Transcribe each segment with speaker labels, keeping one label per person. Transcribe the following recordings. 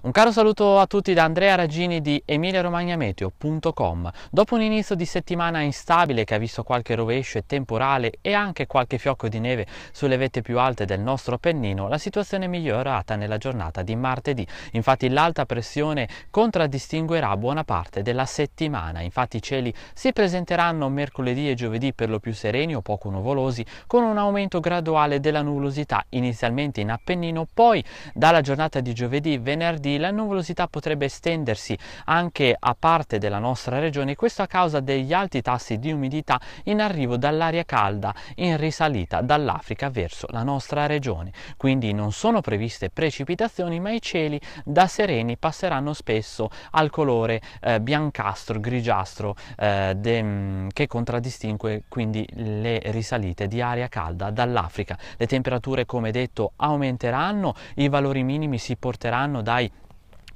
Speaker 1: Un caro saluto a tutti da Andrea Ragini di emiliaromagnammeteo.com. Dopo un inizio di settimana instabile che ha visto qualche rovescio e temporale e anche qualche fiocco di neve sulle vette più alte del nostro Appennino, la situazione è migliorata nella giornata di martedì. Infatti l'alta pressione contraddistinguerà buona parte della settimana. Infatti i cieli si presenteranno mercoledì e giovedì per lo più sereni o poco nuvolosi, con un aumento graduale della nuvolosità inizialmente in Appennino, poi dalla giornata di giovedì, venerdì la nuvolosità potrebbe estendersi anche a parte della nostra regione, questo a causa degli alti tassi di umidità in arrivo dall'aria calda in risalita dall'Africa verso la nostra regione. Quindi non sono previste precipitazioni, ma i cieli da sereni passeranno spesso al colore eh, biancastro, grigiastro eh, de, che contraddistingue quindi le risalite di aria calda dall'Africa. Le temperature, come detto, aumenteranno, i valori minimi si porteranno dai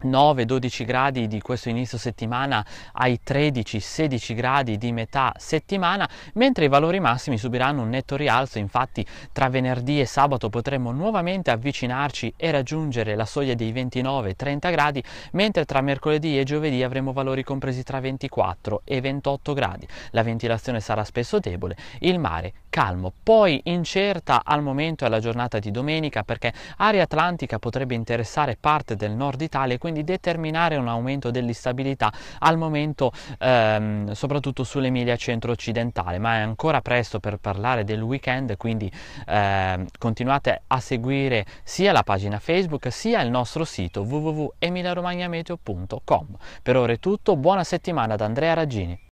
Speaker 1: 9-12 gradi di questo inizio settimana ai 13-16 gradi di metà settimana, mentre i valori massimi subiranno un netto rialzo, infatti tra venerdì e sabato potremo nuovamente avvicinarci e raggiungere la soglia dei 29-30 gradi, mentre tra mercoledì e giovedì avremo valori compresi tra 24 e 28 gradi. La ventilazione sarà spesso debole, il mare calmo, poi incerta al momento è la giornata di domenica perché aria atlantica potrebbe interessare parte del nord Italia e quindi determinare un aumento dell'instabilità al momento ehm, soprattutto sull'Emilia centro-occidentale, ma è ancora presto per parlare del weekend, quindi eh, continuate a seguire sia la pagina Facebook sia il nostro sito www.emiliaromagnameteo.com. Per ora è tutto, buona settimana da Andrea Raggini.